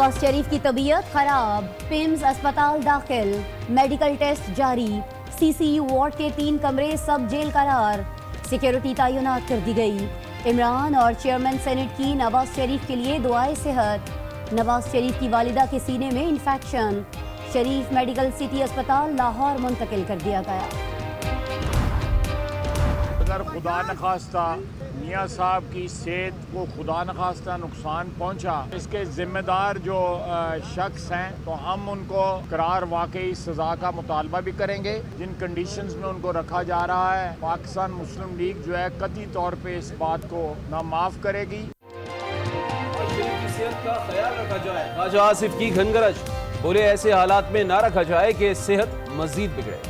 नवाज़ शरीफ की तबीयत खराब। पिम्स अस्पताल दाखिल। मेडिकल टेस्ट जारी। सीसीयू वार्ड के तीन कमरे सब जेल करार। सिक्योरिटी तैनात कर दी गई। इमरान और चेयरमैन सेनेट की नवाज़ शरीफ के लिए दुआए सेहत। नवाज़ शरीफ की वालिदा के सीने में इन्फेक्शन। शरीफ मेडिकल सिटी अस्पताल लाहौर मुंतकिल कर दिया गया। अगर खुदा न खास्ता मियाँ साहब की सेहत को खुदा न खास्ता नुकसान पहुँचा। इसके जिम्मेदार जो शख्स हैं तो हम उनको करार वाकई सज़ा का मुतालबा भी करेंगे। जिन कंडीशन में उनको रखा जा रहा है, पाकिस्तान मुस्लिम लीग जो है, कती तौर पर इस बात को ना माफ़ करेगी। का ख्याल रखा जाए। आसिफ की घनगरज बोले, ऐसे हालात में ना रखा जाए कि सेहत मजीद बिगड़े।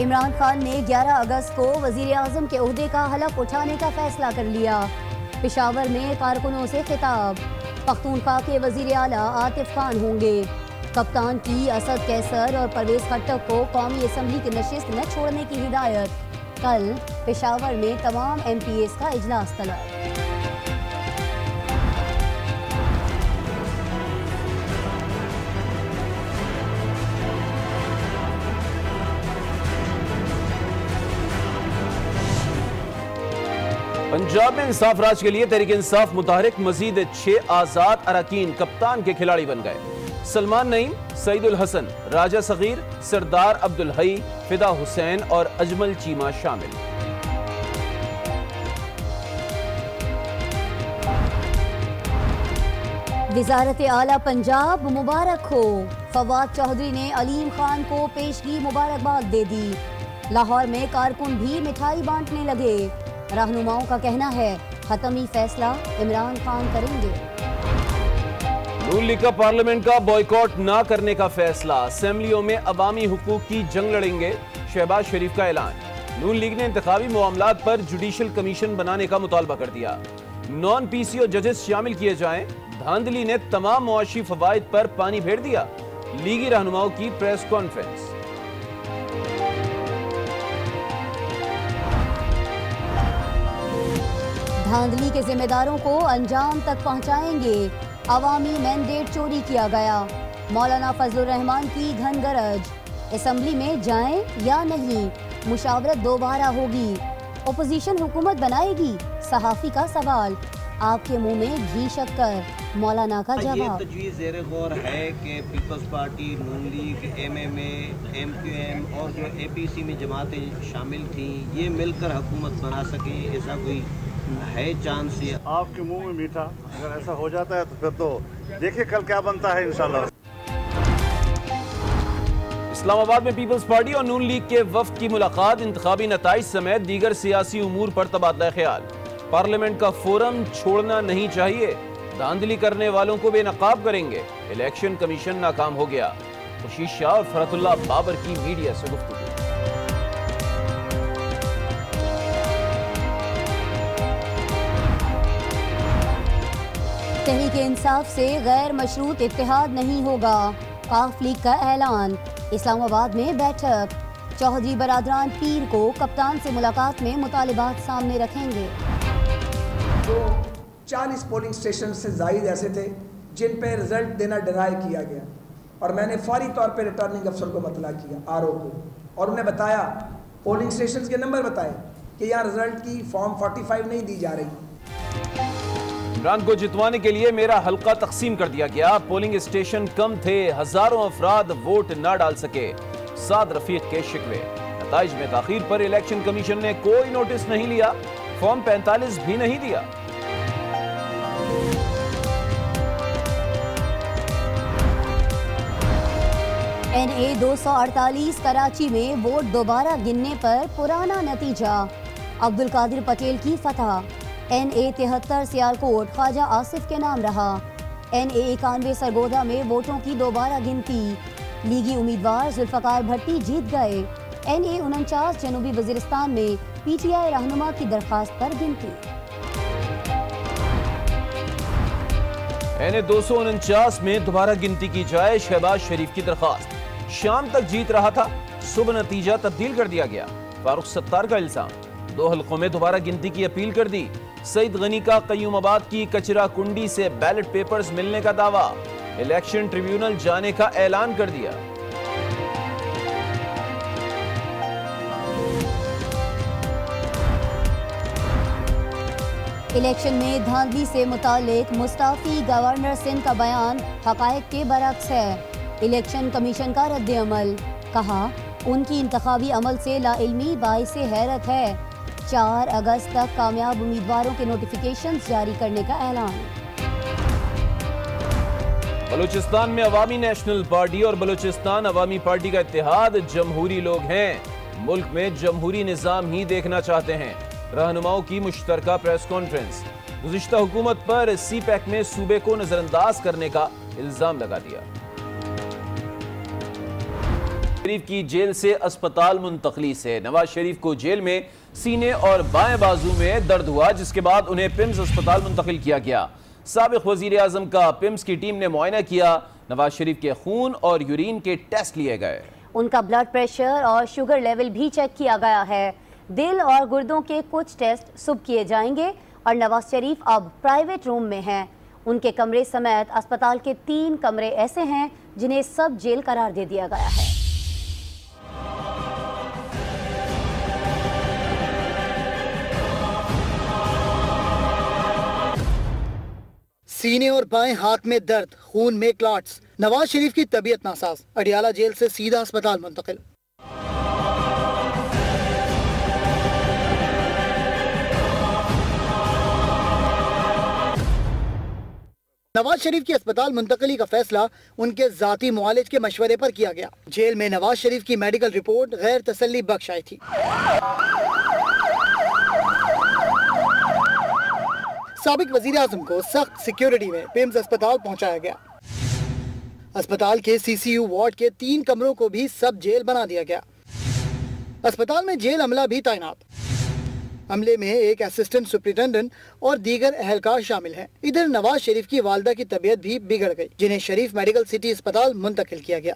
इमरान खान ने 11 अगस्त को वज़ीर आज़म के अहदे का हलफ उठाने का फैसला कर लिया। पिशावर में कारकुनों से खिताब। पख्तूनखा के वज़ीर अला आतिफ खान होंगे। कप्तान की असद कैसर और परवेज खट्टक को कौमी असम्बली की नशस्त न छोड़ने की हिदायत। कल पेशावर में तमाम एम पी एस का इजलास तलब। पंजाब में इंसाफ राज के लिए तहरीक इंसाफ मुताहरिक मजीद छह आज़ाद अरकान कप्तान के खिलाड़ी बन गए। सलमान नईम, सईदुल हसन, राजा सगीर, सरदार अब्दुल हई, फिदा हुसैन और अजमल चीमा शामिल। वजारत आला पंजाब मुबारक हो। फवाद चौधरी ने अलीम खान को पेशगी मुबारकबाद दे दी। लाहौर में कारकुन भी मिठाई बांटने लगे। रहनुमाओं का कहना है, खत्मी फैसला इमरान खान करेंगे। नून लीग का पार्लियामेंट का बॉयकॉट ना करने का फैसला, असेंबलियों में अवामी हुकूक की जंग लड़ेंगे, शहबाज शरीफ का ऐलान। नून लीग ने इंतबी मामला पर जुडिशल कमीशन बनाने का मुतालबा कर दिया। नॉन पीसी और जजेस शामिल किए जाएँ, धांधली ने तमाम मुआशी फवायद पर पानी फेर दिया, लीगी रहनुमाओं की प्रेस कॉन्फ्रेंस धांधली के जिम्मेदारों को अंजाम तक पहुंचाएँगे। अवामी मैंडेट चोरी किया गया। मौलाना फजल रहमान की घन गरज। असम्बली में जाएँ या नहीं मुशावरत दोबारा होगी। ओपोजिशन हुकूमत बनाएगी? सहाफ़ी का सवाल। आपके मुँह में घी शक्कर। मौलाना का जवाब। तजवीज़ जेर गौर है कि peoples party Noon league M M M Q M और जो ए पी सी में जमातें शामिल थी ये मिलकर हुकूमत बना सकें ऐसा कोई है चांस ये। आपके मुँह में मीठा। अगर ऐसा हो जाता है तो फिर तो देखिए कल क्या बनता है इंशाल्लाह। इस्लामाबाद में पीपल्स पार्टी और नून लीग के वफद की मुलाकात इंतबी नतज समेत दीगर सियासी उमूर पर तबादला ख्याल। पार्लियामेंट का फोरम छोड़ना नहीं चाहिए। धांधली करने वालों को बेनकाब करेंगे। इलेक्शन कमीशन नाकाम हो गया। खुशी शाह और फरतुल्ला बाबर की मीडिया से गुफ्तु तहरीक इंसाफ से गैर मशरूत इतिहाद नहीं होगा। काफ लीग का ऐलान, इस्लामाबाद में बैठक। चौधरी बरदरान पीर को कप्तान से मुलाकात में मुतालबात सामने रखेंगे। तो 40 पोलिंग स्टेशन से जायद ऐसे थे, जिन पर रिज़ल्ट देना डिनाई किया गया। और मैंने फौरी तौर पर रिटर्निंग अफसर को मतला किया आर को। और उन्हें बताया, पोलिंग स्टेशन के नंबर बताए कि यहाँ रिज़ल्ट की फॉर्म 45 नहीं दी जा रही। इमरान को जितवाने के लिए मेरा हल्का तकसीम कर दिया गया। पोलिंग स्टेशन कम थे, हज़ारों अफराद वोट न डाल सके, साद रफीक के शिकवे। नतज में ताखिर पर इलेक्शन कमीशन ने कोई नोटिस नहीं लिया, फॉर्म 45 भी नहीं दिया। एन ए दो सौ अड़तालीस कराची में वोट दोबारा गिनने पर पुराना नतीजा। अब्दुल कादिर पटेल की फतह। एन ए तिहत्तर, सियालकोट, ख्वाजा आसिफ के नाम रहा। एन ए इक्यानवे सरगोदा में वोटों की दोबारा गिनती। लीगी उम्मीदवार जुल्फकार भट्टी जीत गए। एन ए उनचास, जनूबी वजीरस्तान में पी टी आई रहनुमा की दरखास्त पर गिनती। एन ए दो सौ उनचास में दोबारा गिनती की जाए शहबाज शरीफ की दरखास्त। शाम तक जीत रहा था। सुबह नतीजा तब्दील कर दिया गया। फारूक सत्तार का इल्ज़ाम। दो हलकों में दोबारा गिनती की अपील कर दी। सईद गनी का कयूमाबाद की कचरा कुंडी से बैलेट पेपर्स मिलने का दावा। इलेक्शन ट्रिब्यूनल जाने का ऐलान कर दिया। इलेक्शन में धांधली से मुतालिक मुस्ताफी गवर्नर सिंध का बयान हकायक के बरक्स है। इलेक्शन कमीशन का रद्द अमल। कहा, उनकी इंतबी अमल से लाइलमी बाईस हैरत है। चार अगस्त तक कामयाब उम्मीदवारों के नोटिफिकेशन जारी करने का ऐलान। बलूचिस्तान में अवामी नेशनल पार्टी और बलूचिस्तान अवामी पार्टी का इतिहाद जमहूरी लोग हैं। मुल्क में जमहूरी निज़ाम ही देखना चाहते हैं। रहनुमाओं की मुश्तर प्रेस कॉन्फ्रेंस गुजशत हुकूमत पर सी पैक ने सूबे को नजरअंदाज करने का इल्ज़ाम लगा दिया। शरीफ की जेल से अस्पताल मुंतकली से नवाज़ शरीफ को जेल में सीने और बाएँ बाजू में दर्द हुआ, जिसके बाद उन्हें पिम्स अस्पताल मुंतकिल किया गया। सबक वज़ीर आज़म का पिम्स की टीम ने मुआयना किया। नवाज़ शरीफ के खून और यूरिन के टेस्ट लिए गए। उनका ब्लड प्रेशर और शुगर लेवल भी चेक किया गया है। दिल और गुर्दों के कुछ टेस्ट सुबह किए जाएँगे और नवाज़ शरीफ अब प्राइवेट रूम में हैं। उनके कमरे समेत अस्पताल के तीन कमरे ऐसे हैं जिन्हें सब जेल करार दे दिया गया है। सीने और बाएँ हाथ में दर्द, खून में क्लाट्स। नवाज़ शरीफ की तबीयत नासाज, अडियाला जेल से सीधा अस्पताल मुंतकिल। नवाज़ शरीफ की अस्पताल मुंतकली का फैसला उनके जाती मुआलिज के मशवरे पर किया गया। जेल में नवाज़ शरीफ की मेडिकल रिपोर्ट गैर तसली बख्श आई थी। सबक वज़ीर आज़म को सख्त सिक्योरिटी में पिम्स अस्पताल पहुँचाया गया। अस्पताल के सीसीयू वार्ड के तीन कमरों को भी सब जेल बना दिया गया। अस्पताल में जेल अमला भी तैनात। हमले में एक असिस्टेंट सुप्रिटेंडेंट और दीगर अहलकार शामिल हैं। इधर नवाज़ शरीफ की वालदा की तबीयत भी बिगड़ गई, जिन्हें शरीफ मेडिकल सिटी अस्पताल मुंतकिल किया गया।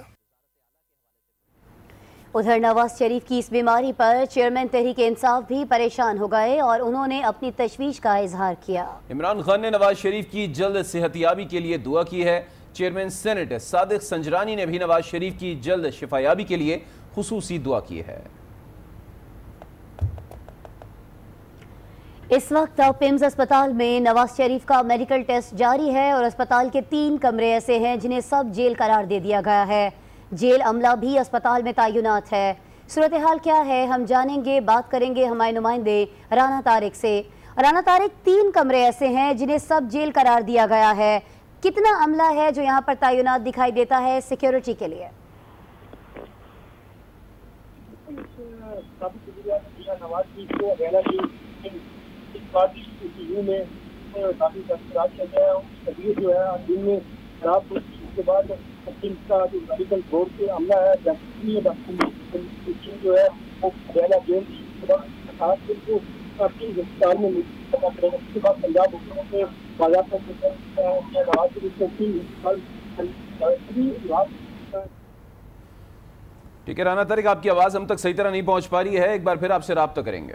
उधर नवाज़ शरीफ की इस बीमारी पर चेयरमैन तहरीक इंसाफ भी परेशान हो गए और उन्होंने अपनी तशवीश का इजहार किया। इमरान खान ने नवाज़ शरीफ की जल्द सेहतियाबी के लिए दुआ की है। चेयरमैन सेनेट सादिक संजरानी ने भी नवाज़ शरीफ की जल्द शिफायाबी के लिए खसूसी दुआ की है। इस वक्त पिम्स अस्पताल में नवाज़ शरीफ का मेडिकल टेस्ट जारी है और अस्पताल के तीन कमरे ऐसे हैं जिन्हें सब जेल करार दे दिया गया है। जेल अमला भी अस्पताल में तैनात है। सूरत हाल क्या है? हम जानेंगे, बात करेंगे हमारे नुमाइंदे राना तारिक से। राना तारिक, तीन कमरे ऐसे हैं जिन्हें सब जेल करार दिया गया है। कितना अमला है जो यहाँ पर तैनात दिखाई देता है सिक्योरिटी के लिए? काफ़ी जो है दिन में खराब उसके बाद का जो मेडिकल बोर्ड है जो है वो हरियाणा जेल दिन को गिरफ़्तार में उसके बाद पंजाब बाजाबा नवाज़ शरीफ को तीन ठीक है राना तारिक, आपकी आवाज़ हम तक सही तरह नहीं पहुँच पा रही है। एक बार फिर आपसे रबता करेंगे।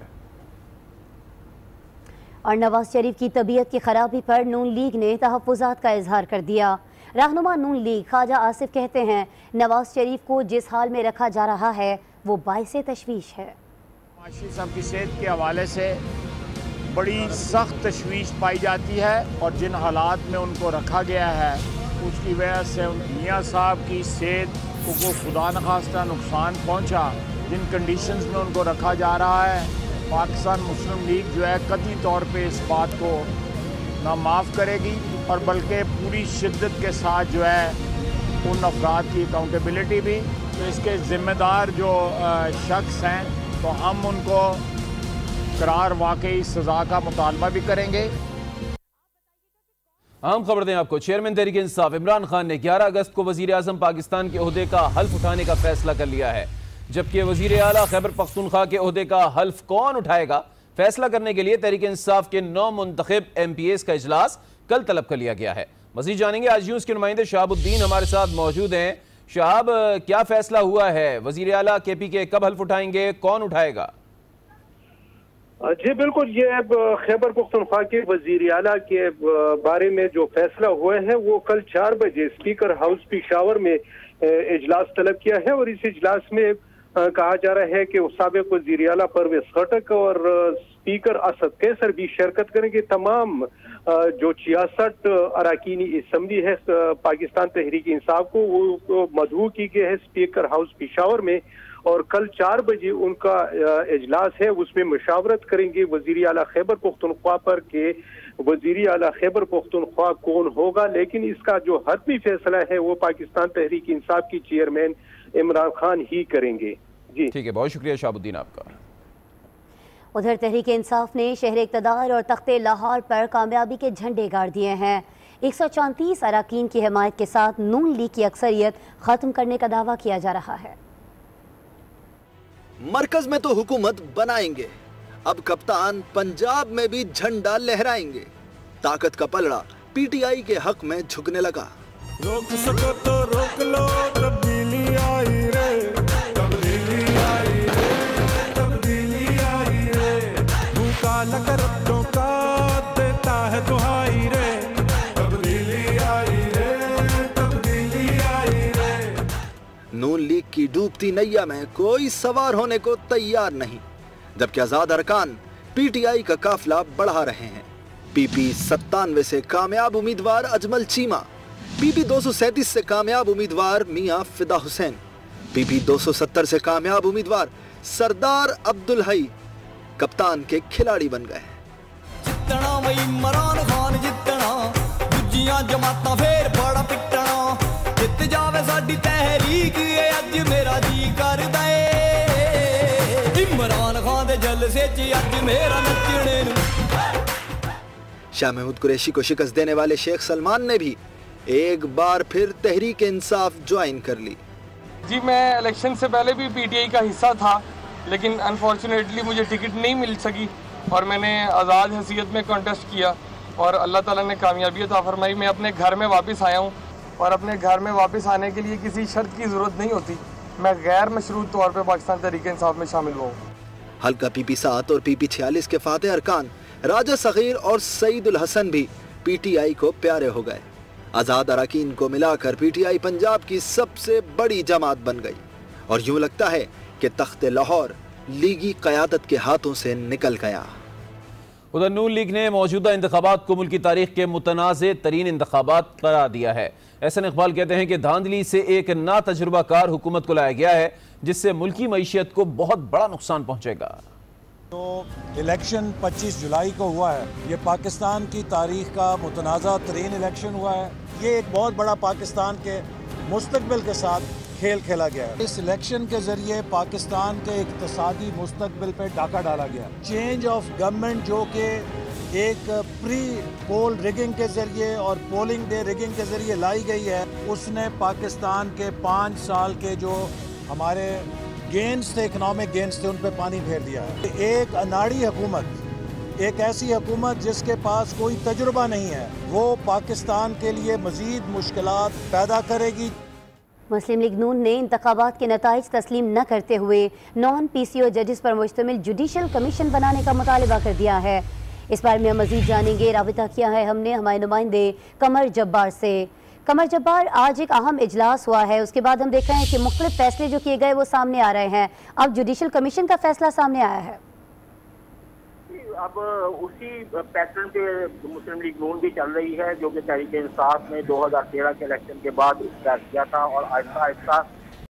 और नवाज़ शरीफ की तबीयत की खराबी पर नून लीग ने तहफात का इजहार कर दिया। रहनुमा नून लीग ख्वाजा आसिफ कहते हैं, नवाज़ शरीफ को जिस हाल में रखा जा रहा है, वो बायस तशवीश है। साहब की सेहत के हवाले से बड़ी सख्त तशवीश पाई जाती है और जिन हालात में उनको रखा गया है, उसकी वजह से मियाँ साहब की सेहत को खुदा नखास्ता नुकसान पहुँचा। जिन कंडीशंस में उनको रखा जा रहा है, पाकिस्तान मुस्लिम लीग जो है कती तौर पे इस बात को ना माफ़ करेगी। और बल्कि पूरी शिद्दत के साथ जो है, उन अफराद की अकाउंटेबिलिटी भी। तो इसके ज़िम्मेदार जो शख्स हैं तो हम उनको करार वाकई सज़ा का मुतालबा भी करेंगे। अहम खबर दें आपको चेयरमैन तहरीक इंसाफ इमरान खान ने 11 अगस्त को वज़ीर आज़म पाकिस्तान के अहदे का हल्फ उठाने का फैसला कर लिया है। जबकि वज़ीर अला खैबर पख्तूनखा के अहदे का हल्फ कौन उठाएगा? फैसला करने के लिए तहरीक इंसाफ के नौ मुंतब एम पी एस का इजलास। कल तलब कर लिया गया है। मजीद जानेंगे, आज यूज़ के नुमाइंदे शहाबुद्दीन हमारे साथ मौजूद हैं। शहाब क्या फैसला हुआ है? वज़ीर अला के पी के कब हल्फ उठाएँगे? कौन उठाएगा? जी, बिल्कुल, ये खैबर पुख्तनख्वा के वज़ीर अला के बारे में जो फैसला हुआ है, वो कल चार बजे स्पीकर हाउस पिशावर में इजलास तलब किया है और इस इजलास में कहा जा रहा है कि सबक वज़ीर अला परवेज खटक और स्पीकर असद कैसर भी शिरकत करेंगे। तमाम जो छियासठ अरकानी इसम्बली है पाकिस्तान तहरीक इंसाफ को, वो मधु की गई है स्पीकर हाउस पिशावर में। और कल चार बजे उनका इजलास है, उसमें मशावरत करेंगे वज़ीर अला खैबर पुख्तनख्वा पर के। वज़ीर अला खैबर पुख्तनख्वा कौन होगा? लेकिन इसका जो हतमी फैसला है, वो पाकिस्तान तहरीक इंसाफ की चेयरमैन इमरान खान ही करेंगे। जी। ठीक है, बहुत शुक्रिया शाहबुद्दीन आपका। उधर तहरीक इंसाफ ने शहर इकतदार और तख्ते लाहौर पर कामयाबी के झंडे गाड़ दिए हैं। एक सौ चौंतीस अरकान की हमायत के साथ नून लीग की अक्सरियत खत्म करने का दावा किया जा रहा है। मरकज में तो हुकूमत बनाएँगे। अब कप्तान पंजाब में भी झंडा लहराएँगे। ताकत का पलड़ा पीटीआई के हक में झुकने लगा। रोक सको तो रोक लो डूबती नैया में कोई सवार होने को तैयार नहीं, जबकि आज़ाद अरकान पीटीआई का काफिला बढ़ा रहे हैं। पीपी सत्तानवे से कामयाब उम्मीदवार अजमल चीमा, पीपी 237 से कामयाब उम्मीदवार मियाँ फिदा हुसैन, पीपी 270 से कामयाब उम्मीदवार सरदार अब्दुल हई कप्तान के खिलाड़ी बन गए जितना वही जमाता फिर बड़ा पिटना। जित जावे ए अज मेरा जी करदा ए इमरान खान दे जलसे च अज मेरा नचने शाह महमूद कुरैशी को शिकस्त देने वाले शेख सलमान ने भी एक बार फिर तहरीक इंसाफ ज्वाइन कर ली। जी मैं इलेक्शन से पहले भी पीटीआई का हिस्सा था लेकिन अनफॉर्चुनेटली मुझे टिकट नहीं मिल सकी और मैंने आज़ाद हैसियत में कॉन्टेस्ट किया और अल्लाह ताला ने कामयाबी अता फरमाई। मैं अपने घर में वापस आया हूँ और अपने घर में वापस आने के लिए किसी शर्त की ज़रूरत नहीं होती। मैं गैर मशरूत तौर पर पाकिस्तान तहरीक इंसाफ में शामिल हुआ हल्का पीपी सात और पीपी छियालीस के फाते अरकान, राजा सगीर और सईदुल हसन भी पी टी आई को प्यारे हो गए। आज़ाद अरकान को मिलाकर पी टी आई पंजाब की सबसे बड़ी जमात बन गई। और यूँ लगता है कि तख्त लाहौर लीगी कयादत के हाथों से निकल गया। उधर नून लीग ने मौजूदा इंतबात को मुल्क तारीख के मुतनाज़ तरीन इंतबात करार दिया है। एहसन इकबाल कहते हैं कि धांधली से एक ना तजुर्बाकार हुकूमत को लाया गया है, जिससे मुल्की मीशत को बहुत बड़ा नुकसान पहुंचेगा। तो इलेक्शन 25 जुलाई को हुआ है। ये पाकिस्तान की तारीख का मुतनाज़ा तरीन इलेक्शन हुआ है। ये एक बहुत बड़ा पाकिस्तान के मुस्तबिल के साथ खेल खेला गया है। इस इलेक्शन के ज़रिए पाकिस्तान के इकतसादी मुस्तबिल पे डाका डाला गया चेंज ऑफ़ गवर्नमेंट जो कि एक प्री पोल रिगिंग के ज़रिए और पोलिंग डे रिगिंग के ज़रिए लाई गई है, उसने पाकिस्तान के पाँच साल के जो हमारे गेंस थे इकनॉमिक गेंस थे, उन पर पानी फेर दिया है। एक अनाड़ी हुकूमत, एक ऐसी हुकूमत जिसके पास कोई तजुर्बा नहीं है, वो पाकिस्तान के लिए मजीद मुश्किल पैदा करेगी। मुस्लिम लीग नून ने इंतबात के नतज तस्लीम न करते हुए नॉन पी सी ओ जजेस पर मुश्तमिल जुडिशल कमीशन बनाने का मुतालबा कर दिया है। इस बारे में हम मजीद जानेंगे। रबता किया है हमने हमारे नुमाइंदे कमर जब्बार से। कमर जब्बार, आज एक अहम इजलास हुआ है। उसके बाद हम देख रहे हैं कि मुख्तलिफ़ फैसले जो किए गए वो सामने आ रहे हैं। अब जुडिशल कमीशन का फैसला सामने आया है। अब उसी पैटर्न पे मुस्लिम लीग नून भी चल रही है, जो कि तहरीक इंसाफ ने 2013 के इलेक्शन के बाद स्टार्ट किया था और आहिस्ता आहिस्ता